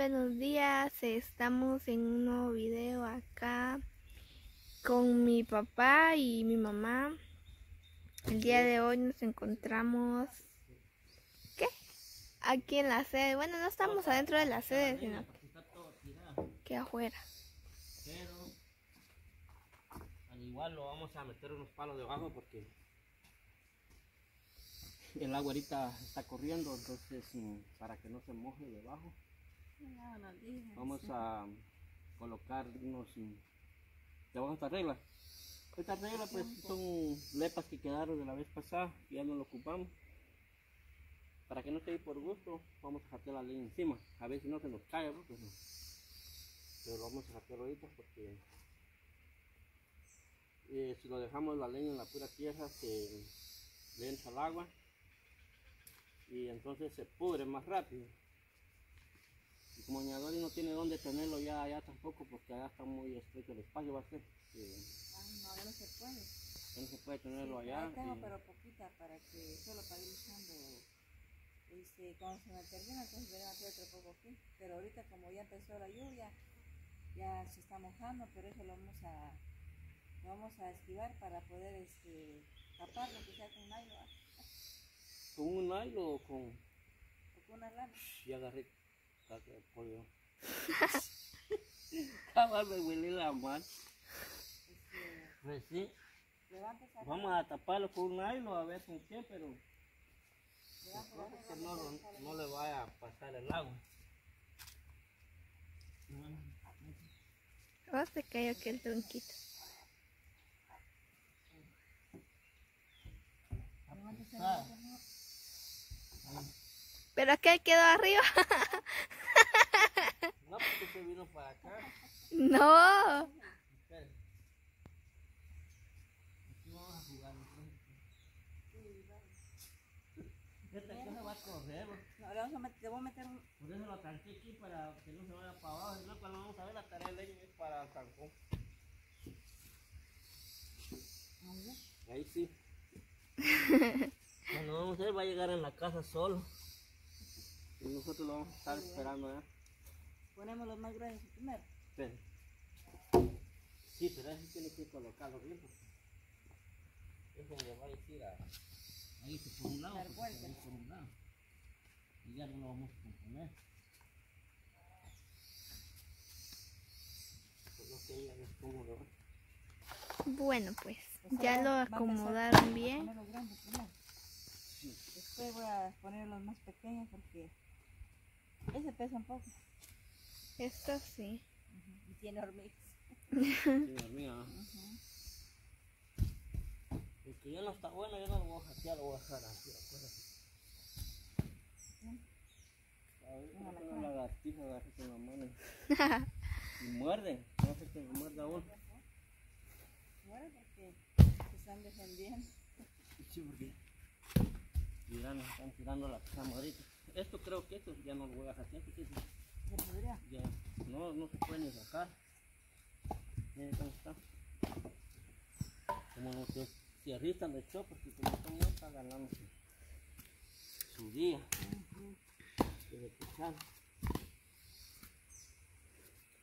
buenos días. Estamos en un nuevo video acá con mi papá y mi mamá. El día de hoy nos encontramos ¿qué? Aquí en la sede. Bueno, no estamos adentro de la sede, sino que afuera. Pero al igual lo vamos a meter unos palos debajo porque el agua ahorita está corriendo, entonces mm, para que no se moje debajo. Vamos a colocar unos mm, debajo de esta regla. Esta regla pues son lepas que quedaron de la vez pasada, ya no lo ocupamos. Para que no ahí por gusto, vamos a jatear la leña encima. A ver si no se nos cae. Pues, pero lo vamos a jatear ahorita porque eh, si lo dejamos la leña en la pura tierra se le entra el agua y entonces se pudre más rápido. Y como Ñadori no tiene dónde tenerlo ya allá tampoco, porque allá está muy estrecho el espacio, va a ser. Ay, no, no se puede. ya no se puede tenerlo Sí, allá. tengo, y- pero poquita para que solo para ir usando. Este, cuando se me termina, entonces voy a meter otro poco aquí. Pero ahorita, como ya empezó la lluvia, ya se está mojando, pero eso lo vamos a, lo vamos a esquivar para poder este, taparlo, que sea con nylon ¿ah? con un nylon o con. o con una lana. Ya agarré pollo. Huele la mano. Pues sí, vamos a taparlo con un nylon a ver con qué, pero no, no, le vaya a pasar el agua. Se cayó aquí el tronquito. Pero aquel quedó arriba. No, porque se vino para acá. No. Aquí vamos a jugar. entonces. Esta cosa va a correr. ¿no? Le vamos a meter, le voy a meter un, Por eso lo tranqué aquí para que no se vaya para abajo. Si no, cuando vamos a ver la tarea de leña es para Cancún. Ahí sí. Cuando vamos a ver va a llegar en la casa solo. Y nosotros lo vamos a estar esperando ya. Ponemos los más grandes primero. Sí, pero así tiene que colocarlo bien porque eso le va a decir a... Ahí se por un lado, se por un lado. Y ya no lo vamos a componer. Pues lo. Bueno, pues Pues ya lo acomodaron a bien. poner los grandes primero. Sí. Después voy a poner los más pequeños porque ese pesa un poco Esto sí. y tiene hormigas. Sí, hormiga, ¿no? El que ya no está bueno, yo no lo voy a jatear, lo voy a dejar así, acuérdate. A ver, creo que una lagartija agarré con la mano. Y muerde, no sé que me muerda uno. Bueno, porque se están defendiendo. Sí, porque tirando, están tirando la cama ahorita. Esto creo que esto ya no lo voy a jatear, porque. Ya no, no se puede ni sacar. Miren cómo está. Como lo que Sierrita le echó, porque como está no está ganando su, su día. Sale.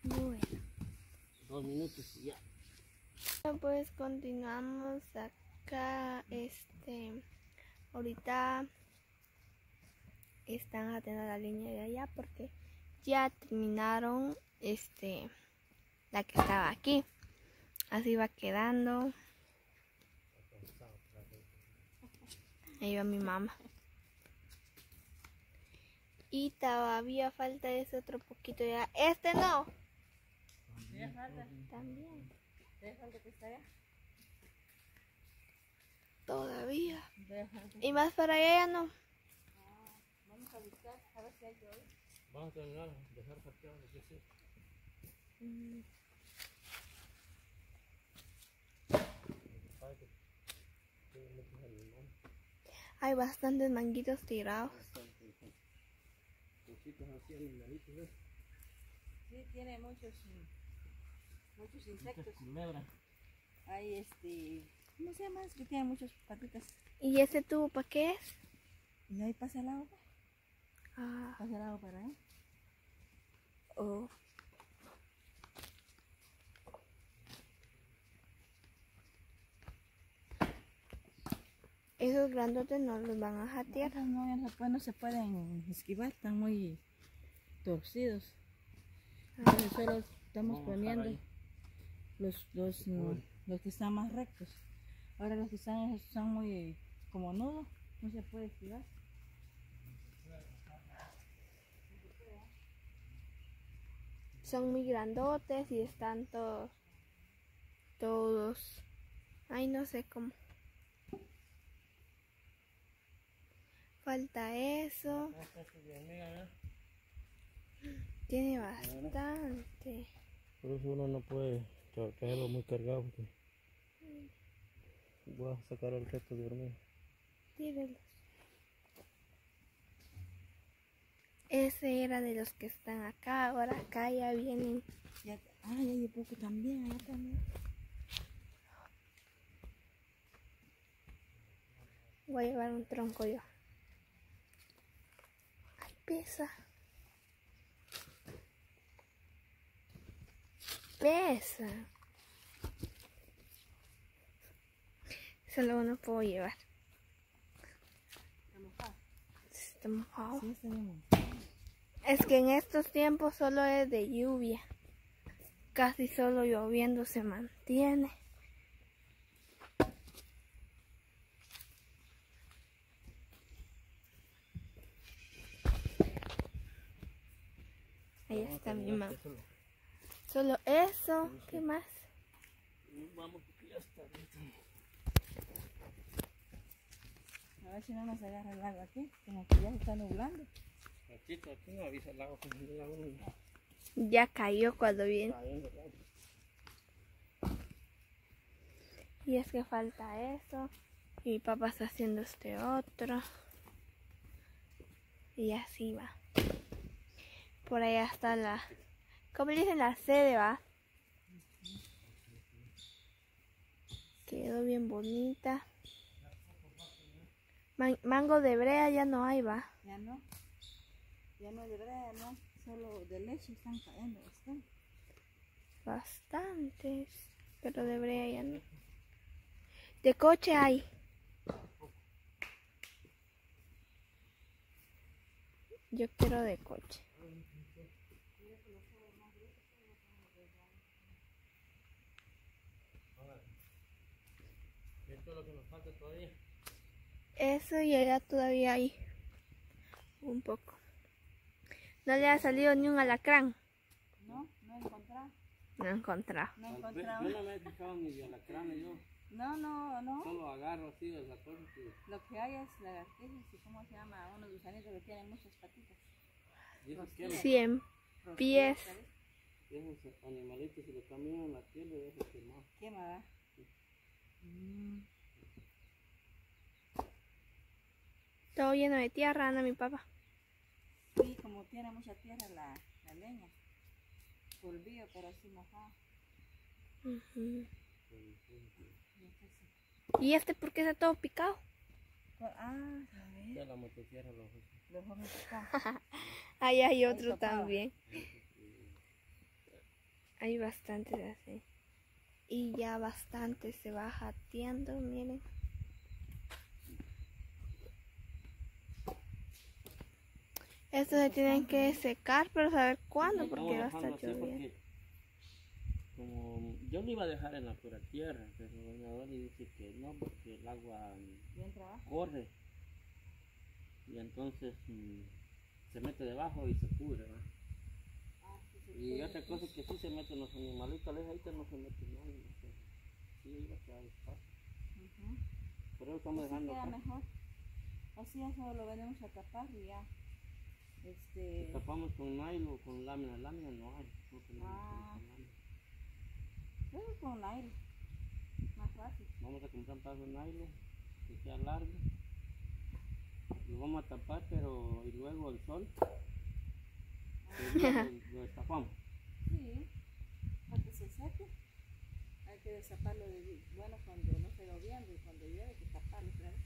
Bueno. Dos minutos y ya. Pues continuamos acá. Este. Ahorita están atendiendo la línea de allá porque ya terminaron este la que estaba aquí. Así va quedando. Ahí va mi mamá. Y todavía falta ese otro poquito ya. Este no. También. Todavía. Y más para allá ya no. Vamos a buscar a ver si hay hoy. Vamos a terminar, dejar jateado lo que. Mm. Hay bastantes manguitos tirados. Sí. Tiene muchos, muchos insectos. Hay este. ¿Cómo se llama? Es que tiene muchas patitas. ¿Y ese tubo para qué es? Y ahí pasa el agua. Ah, Pasa el agua para ahí. oh. Esos grandotes no los van a jatear. No, ya no se pueden- no se pueden esquivar, están muy torcidos. Entonces solo estamos poniendo los, los, no, los que están más rectos. Ahora los que están, están muy como nudos, no se puede esquivar. Son muy grandotes y están todos, todos. Ay, no sé cómo. Falta eso. Tiene bastante. Por eso uno no puede tra- traerlo muy cargado porque voy a sacar el resto de hormigas. Tírelos. Ese era de los que están acá. Ahora acá ya vienen. Ya, ay, hay poco también, allá también. Voy a llevar un tronco yo. Pesa. Pesa. Solo uno puedo llevar. Está mojado. Está mojado. Sí, está bien. Es que en estos tiempos solo es de lluvia. Casi solo lloviendo se mantiene. Ahí está Solo eso. ¿Qué más? Vamos, porque ya está. A ver si no nos agarra el agua aquí, como que ya se está nublando. Aquí, aquí no avisa el agua, el agua no Ya cayó cuando viene. Y es que falta eso. Y mi papá está haciendo este otro. Y así va. Por allá está la... ¿Cómo le dicen la sede, va? Quedó bien bonita. Man- mango de brea ya no hay, va. Ya no. Ya no de brea, no. Solo de leche están cayendo bastante. Bastantes. Pero de brea ya no. De coche hay. Yo quiero de coche. Esto es lo que nos falta todavía. Eso y allá todavía hay un poco. No le ha salido ni un alacrán. No, no he encontrado. No he encontrado. No he Yo encontrado. no me he fijado ni de alacranes, yo No, no, no. solo agarro así de la cosa que Lo que hay es lagartijas y cómo se llama, unos gusanitos que tienen muchas patitas. y esos que Cien pies. ¿sabes? esos animalitos si le caminan la piel de esos quemados. Quema, ¿verdad? Mm, Todo lleno de tierra, anda mi papá. Sí, como tiene mucha tierra la, la leña. Polvillo, pero así mojado. Ujú. Y entonces- ¿Y este por qué está todo picado? Ah, a ver. Ya la motosierra lo Los jóvenes acá. Ahí hay otro también. Hay bastantes así. Y ya bastante se va jateando, miren. Estos se tienen que secar, pero saber cuándo, porque va a estar lloviendo. Como yo lo iba a dejar en la pura tierra, pero doña Dolly dice que no, porque el agua corre y entonces mm, se mete debajo y se pudre. ¿verdad? Ah, sí, sí, Y sí. otra cosa que sí se meten los animalitos, ahorita no se mete nadie. no sé. Sí, va a quedar espacio. Ujú. Por eso estamos Así dejando queda acá. mejor. Así eso lo venimos a tapar y ya. Este. Tapamos con nylon, con lámina, lámina no hay. no tenemos Ah. con lámina. Con aire. Más fácil. Vamos a comprar un pedazo de nylon que sea largo. Lo vamos a tapar, pero y luego el sol. lo, lo destapamos. Sí. Para que se seque. Hay que destaparlo de bueno cuando no esté lloviendo y cuando llueve hay que taparlo otra vez.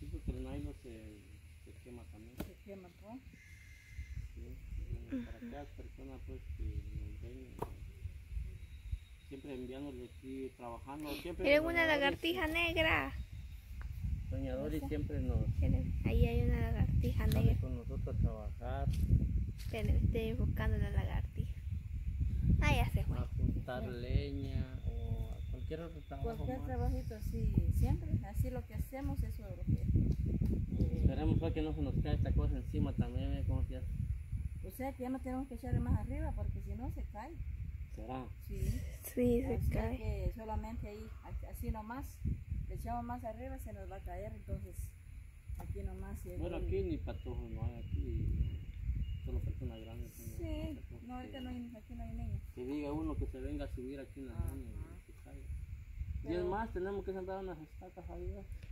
Sí, porque el nylon se quema también. Se quema, pues. ¿sí? Y Para que demasiadas personas pues que nos ven siempre enviándole aquí trabajando. Siempre Miren una Doris- lagartija negra. Doña Doris siempre nos ahí hay una lagartija negra. con nosotros a trabajar, Esperen, estoy enfocando la lagartija. Ah, ya se fue. a juntar leña cualquier otro trabajo Cualquier más. trabajito así, siempre, así lo que hacemos, eso es lo que... eh, Esperemos pues, que no se nos caiga esta cosa encima también, ¿eh? ¿cómo se hace? o sea que ya no tenemos que echarle más arriba porque si no se cae. ¿Será? Sí. Sí, se Así cae. que solamente ahí, así nomás, le echamos más arriba se nos va a caer, entonces aquí nomás. llegó Bueno, aquí ni patojos no hay, aquí solo personas grandes. Sí, no, ahorita no hay, aquí no hay niños. Que diga uno que se venga a subir aquí en la Ajá. Y que es más, tenemos que sentar unas estacas ahí.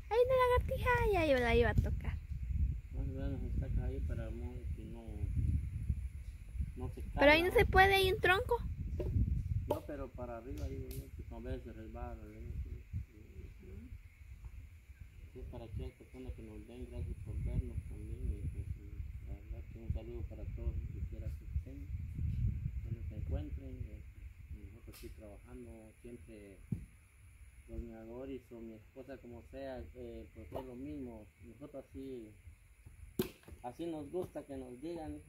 Hay una lagartija, ya yo la iba a tocar. Vamos a ver unas estacas ahí para que no, no se caiga. Pero ahí no se puede, hay un tronco. No, pero para arriba, digo yo, que a veces se resbala. Sí, para aquellas personas que nos ven, gracias por vernos también. Y pues, la verdad que un saludo para todos los que quiera que estén, donde se encuentren. eh, Nosotros aquí trabajando, siempre Doña Doris o mi esposa, como sea, eh, pues es lo mismo. Nosotros así, así nos gusta que nos digan.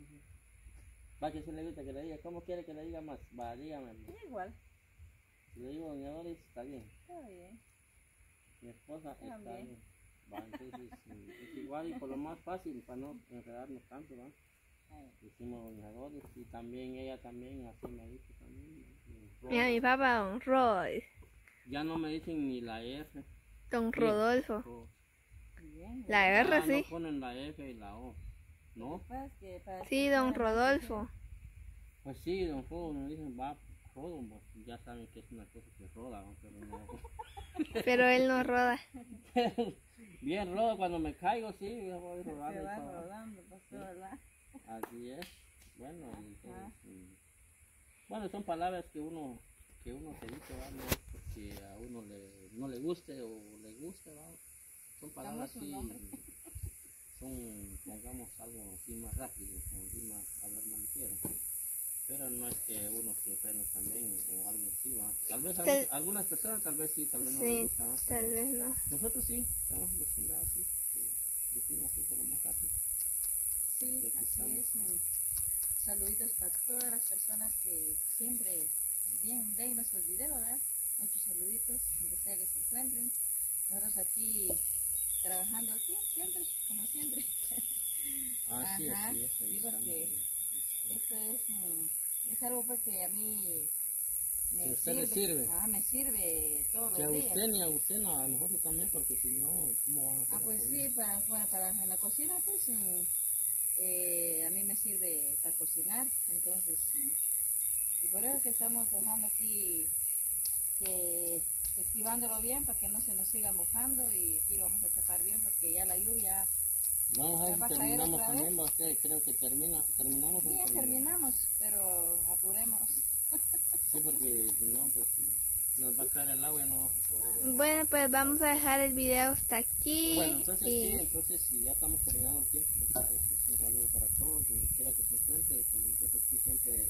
Va que se le gusta que le diga, ¿cómo quiere que le diga más? Va, dígame. Igual, Si le digo Doña Doris, está bien. está bien. Mi esposa está bien. Va, entonces es igual y por lo más fácil para no enredarnos tanto, ¿va? Ay, Decimos Doña Doris y también ella también así me dice también. Mira, mi papá, don Rod, Ya no me dicen ni la F. don Rodolfo. La Ah, R no sí. ponen la F y la O. ¿No? Pues para Sí, don Rodolfo. Pues sí, don Jodo, me dicen va, Jodo, pues, ya saben que es una cosa que roda, ¿no? pero no. Pero él no roda. Bien rodo cuando me caigo, sí, voy Se rodando. y va rodando, pues, ¿verdad? Así es. Bueno, entonces, mm, bueno, son palabras que uno que uno se dice. Porque a uno le, no le guste o le guste, ¿va? son palabras un así, son, pongamos algo así más rápido, como así más, hablar más ligero. Pero no es que uno se ofenda también o algo así, ¿va? Tal vez Tal- algu- algunas personas tal vez sí, tal vez no les Sí, gusta, ¿va? tal vez no. Nosotros sí, estamos acostumbrados, sí, que decimos por lo más rápido. Sí, así es. mm. Saluditos para todas las personas que siempre bien ven nuestros videos, ¿verdad? Muchos saluditos, donde sea que se encuentren. Nosotros aquí trabajando aquí, siempre, como siempre. Así, Ajá, es. sí, porque estamos. Esto es, es algo pues que a mí me Que a usted le sirve. Ah, me sirve todos Que a los días. usted ni a usted, no, a nosotros también, porque si no, ¿cómo van a hacer Ah, pues sí, para, bueno, para en la cocina, pues eh, a mí me sirve para cocinar, entonces, y por eso que estamos dejando aquí, que esquivándolo bien para que no se nos siga mojando y aquí lo vamos a tapar bien porque ya la lluvia, Vamos a ver ¿Ya va a si caer terminamos otra vez? también, va usted, creo que termina, terminamos. sí, ya terminamos, pero apuremos. Sí, porque si no, pues nos va a caer el agua y no vamos a poder. Bueno, pues vamos a dejar el video hasta aquí. Bueno, entonces y sí, entonces si ya estamos terminando el tiempo, pues, entonces un saludo para todos, donde quiera que se encuentre, pues nosotros aquí siempre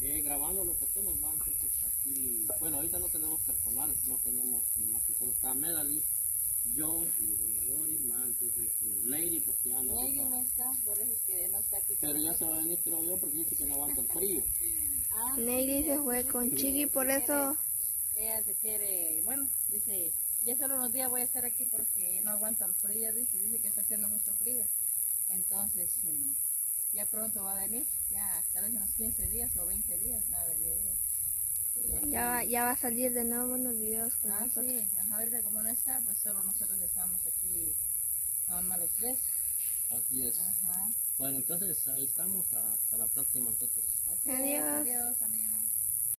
eh, grabando lo que hacemos, va, aquí, bueno, ahorita no tenemos personal, no tenemos más que solo está Melanie, yo y ma, entonces Lady, porque anda Lady ahorita- no está, por eso es que no está aquí. pero ya se va a venir creo yo porque dice que no aguanta el frío. Ah, sí, se fue con sí, Chiqui, por quiere- eso Ella se quiere, bueno, dice, ya solo unos días voy a estar aquí porque no aguanto el frío, dice, dice que está haciendo mucho frío. Entonces, mm, ya pronto va a venir, ya tal vez unos 15 días o 20 días va a venir ya va, ya va a salir de nuevo unos videos con Ah, nosotros. sí, ajá, ahorita como no está, pues solo nosotros estamos aquí, nada más los tres. Así es. Ajá. Bueno, entonces ahí estamos, hasta la próxima entonces. Así es, Adiós. adiós amigos.